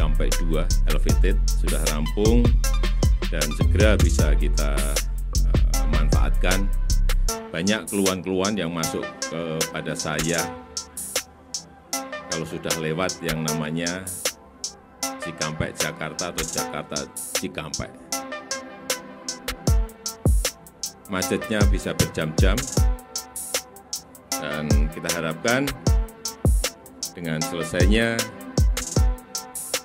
Cikampek 2 elevated sudah rampung dan segera bisa kita uh, manfaatkan. Banyak keluhan-keluhan yang masuk kepada saya kalau sudah lewat yang namanya Cikampek Jakarta atau Jakarta Cikampek. Macetnya bisa berjam-jam dan kita harapkan dengan selesainya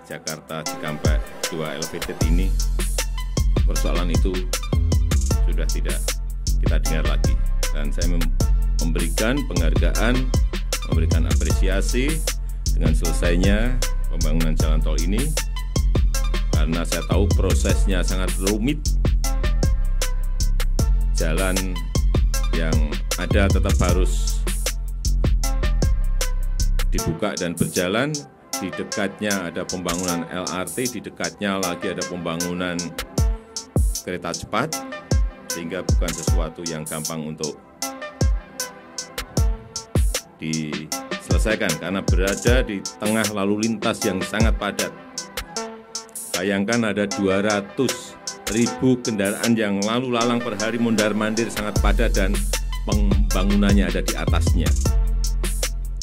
Jakarta Cikampek 2 elevated ini persoalan itu sudah tidak kita dengar lagi. Dan saya memberikan penghargaan memberikan apresiasi dengan selesainya pembangunan jalan tol ini karena saya tahu prosesnya sangat rumit. Jalan yang ada tetap harus dibuka dan berjalan di dekatnya ada pembangunan LRT, di dekatnya lagi ada pembangunan kereta cepat, sehingga bukan sesuatu yang gampang untuk diselesaikan karena berada di tengah lalu lintas yang sangat padat. Bayangkan ada 200 ribu kendaraan yang lalu lalang per hari mondar mandir sangat padat dan pembangunannya ada di atasnya.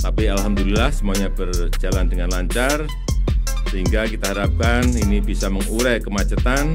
Tapi alhamdulillah semuanya berjalan dengan lancar, sehingga kita harapkan ini bisa mengurai kemacetan,